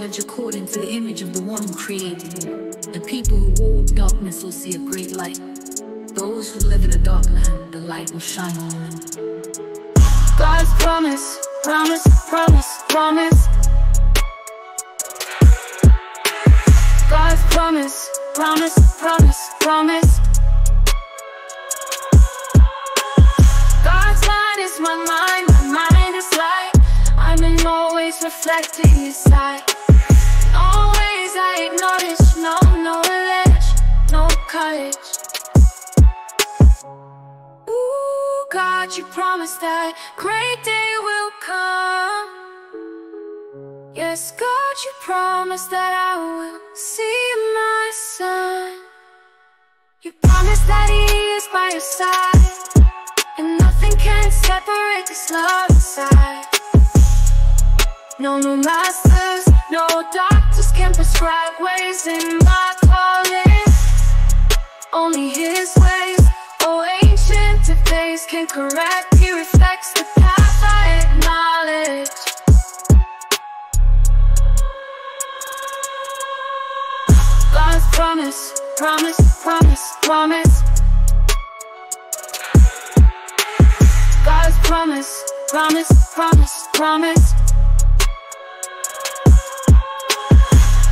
knowledge according to the image of the one who created you. The people who walk darkness will see a great light. Those who live in a dark land, the light will shine on them. God's promise, promise, promise, promise. God's promise, promise, promise, promise. God's mind is my mind, my mind is light. I'm in always reflecting His sight. Courage. Ooh, God, you promised that great day will come. Yes, God, you promised that I will see my son. You promised that He is by your side, and nothing can separate this love inside. No, no masters, no doctors can prescribe ways in my His ways, oh ancient of days, can correct. He reflects the path I acknowledge. God's promise, promise, promise, promise. God's promise, promise, promise, promise.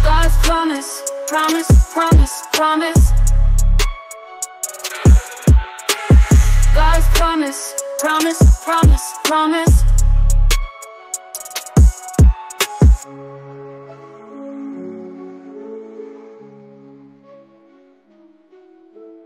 God's promise, promise, promise, promise. Promise, promise, promise, promise.